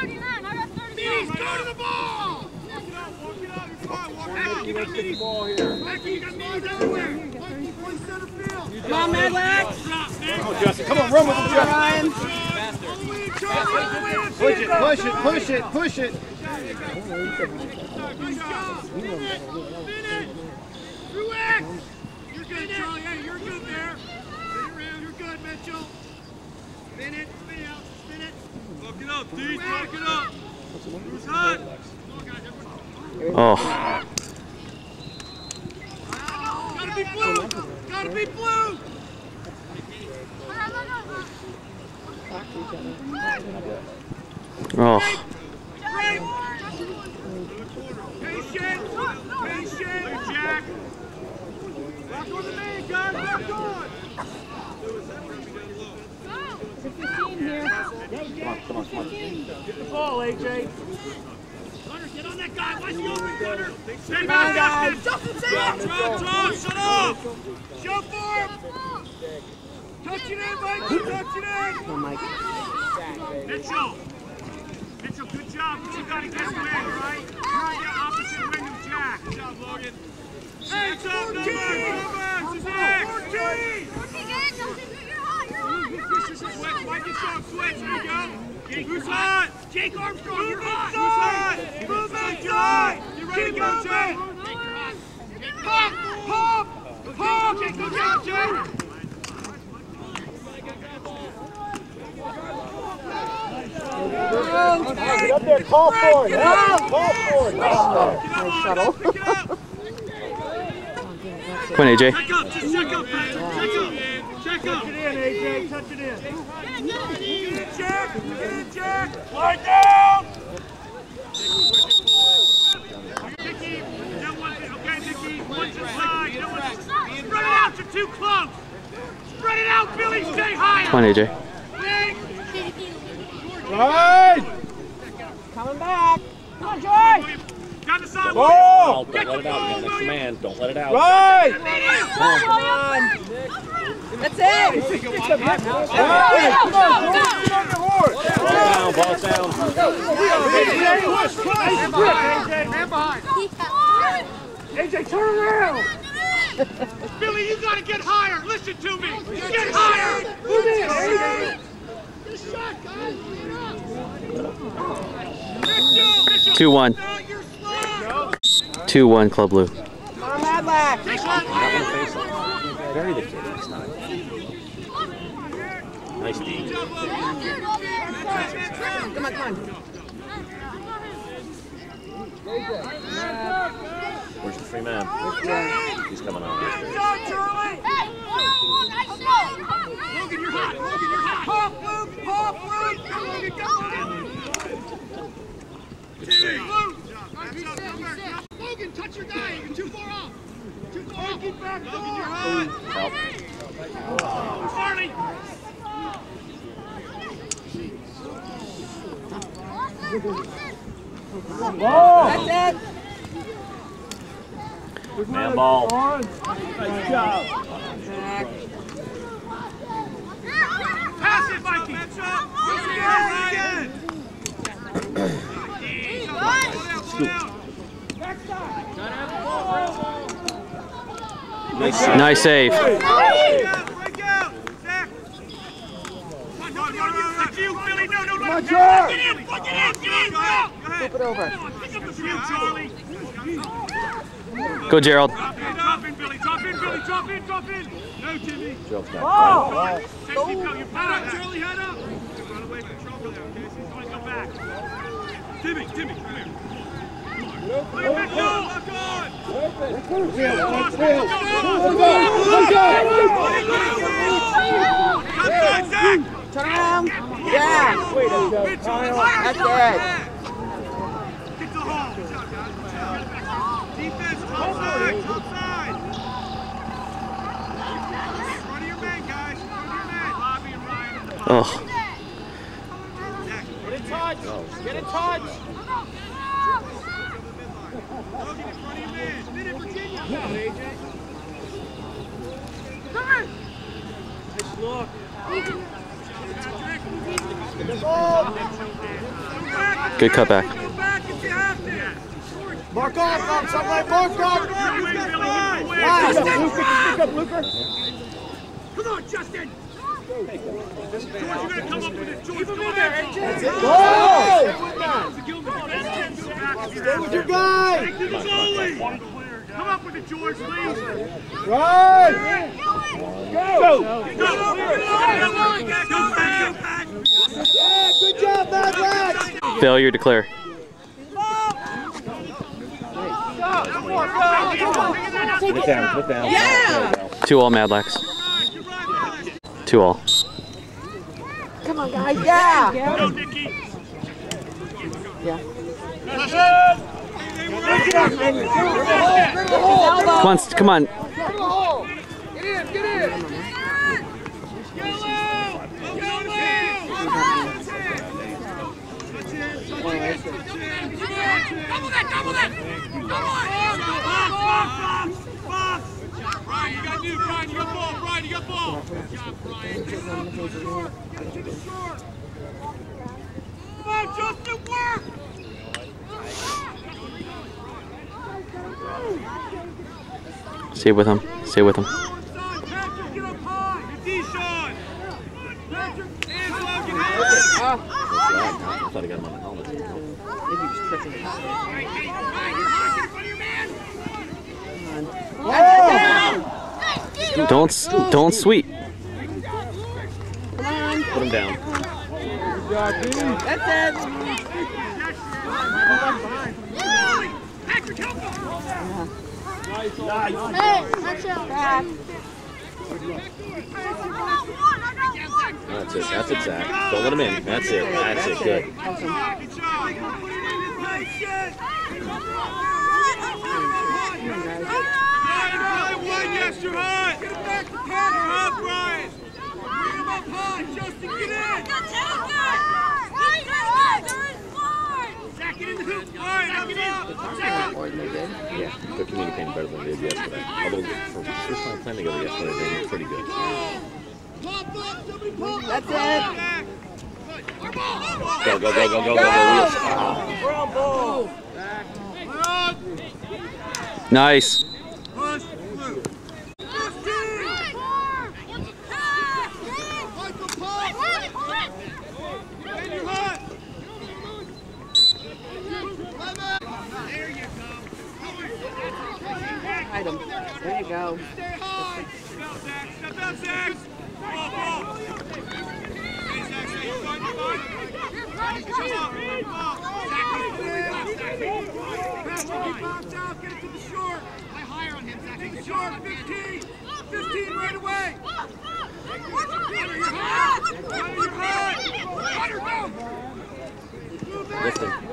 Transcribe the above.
39. I got 39. Bees, go to the ball! Walk up, walk fine, walk. You got Bees. Ball here. Becky, you got Bees everywhere. Monkey, play center field. Come on, Madlax. Come on, Justin. Come on, run with him, Justin. To Push it, push it, push it, push it. You're good, Charlie. Hey, you're good there. Spin around. You're good, Mitchell. Spin it, spin out, Oh, Gotta be blue. Gotta be blue. oh. Great. Patient. Patient. Jack. Lock on the main, guys. Lock on. Get the ball, AJ. Gunner, get on that guy. Watch the open gunner. Stay back, Justin. Drop, drop, drop. Shut up. Show for him. Touch it in, Mikey. Touch it in. Oh, Mike. Mitchell. Mitchell, good job. You got to get win, right? You're on the opposite wing of Jack. Good job, Logan. Hey, it's up, number. Number. It's next. 14. Switch. Mikey, show. Switch. There you go. Who's hot? Jake Armstrong, you're hot. Go, Jake? Pop! Pop! Pop! Jake, go down, Get up there, call for it. Call for it. Nice shuttle. It on, AJ. Check up, just check up, man. Check up. Check up. Touch it in, AJ. Touch it in. Get in, Jack. Get in, Jack. Lie down. Mickey, you don't want it. Okay, Mickey. One's inside. You don't want it. Spread it out. You're too close. Spread it out, Billy. Stay high. Come on, AJ. Right. Coming back. Come on, Joy. Down the side. Ball. Get the ball, William. Don't let it out. Right. Come on. That's it. Right. Come on, get on. Down, ball down. AJ, push, push. Man behind. AJ, turn around. Billy, you gotta get higher. Listen to me. Get higher. Move in, AJ. Good shot, guys. Mitchell, Mitchell. 2 1. Now you're slow. 2 1, Club Blue. Come on, Madlax. Take one. Bury the kid this time. Nice D. Come on, come on. Where's the free man? He's coming on. Good job, Charlie. Logan, you're hot. Logan, you're hot. Pop, Luke. Pop, Luke. Come on, get down. Luke. Logan, touch your guy. You're too far off. Too far off. Get back, Logan, you're hot. Marty. That's it. Man ball. Nice job. Pass it, Mikey. Push it again. Nice Nice save. Get in, in, get in. Go. Go ahead. Flip it over. Come on, pick up the field, Charlie. Go, Gerald. Drop in, drop in, Billy. Drop in, Billy. Drop in, drop in. No, Timmy. Joke's got Oh. Safety belt. You head up, Charlie. Head up. Run away from trouble there, okay? So he's going to come back. Timmy, Timmy, come here. Look at Mitchell. Lock on. Outside, Zach. Turn around. Yeah. Mitchell. That's it. Get the hole. Good job, guys. Good job. Defense, top side, top side. Your man, guys. Front of your man. Bobby and Ryan in the box. Oh, Get in touch. Oh. Get in touch. Logan in front of your man. Spin Virginia. Come on, AJ. Nice look. Patrick. The ball. Back, Good cutback. Go back if you have to. Mark off, something like mark off. Win, Billy, win. Nice. Luke, stick up, Luker. Come on, Justin. George, you're gonna come up with it. George, come on there, AJ. Go! Stay with your guy. Take to the goalie. Come up with it, George, please. Right. Go. Go. Go. Go, Pat. Yeah, good job, Madlax. Failure to clear. Put down, put down. Yeah. Two all Madlax. Two all. Come on, guys. Yeah. Yeah. Come on, come on. Get in, get in. Brian, you got new. Brian, you got ball. Brian, you got ball. Good job, Brian. Come on, Justin, work. Stay with him. Stay with him. Patrick, get up high. Deshaun. Patrick, hands low, get hands I thought he got him on the helmet. Hey, hey, Brian, you're high. Get in front of your man. Don't don't sweep. Put him down. That's it. Patrick, help him. Back. That's it. That's it, Zach. Don't let him in. That's it. That's it. Good. Good job. Put it in his position. Brian, Brian, one, yes, you're high. Get him back to Pat. You're up, Brian. Bring him up high. Justin, get in. Zach, get in the hoop. Brian, up top. Zach, More than they did. Yeah. They're communicating better than they did yesterday. Although for the first time playing together yesterday, they were pretty good. pop up. Somebody pop up. That's it. Zach. Our ball, our ball. Go, go, go, go, go, go, go. Wheels. Nice. Push, blue. Michael, pop. And you're hot. There you go. Hide 'em. There you go. Stay high. Step out, Zach. Step out, Zach. Ball, ball. Hey, Zach, say you're going, you're going. Come on. Ball. Zach, keep it up, Zach. Patrick, he bombs out. Get it to the short. I higher on him, Zach. To the short. 15. 15 right away. Runner, you're go. Move. Listen,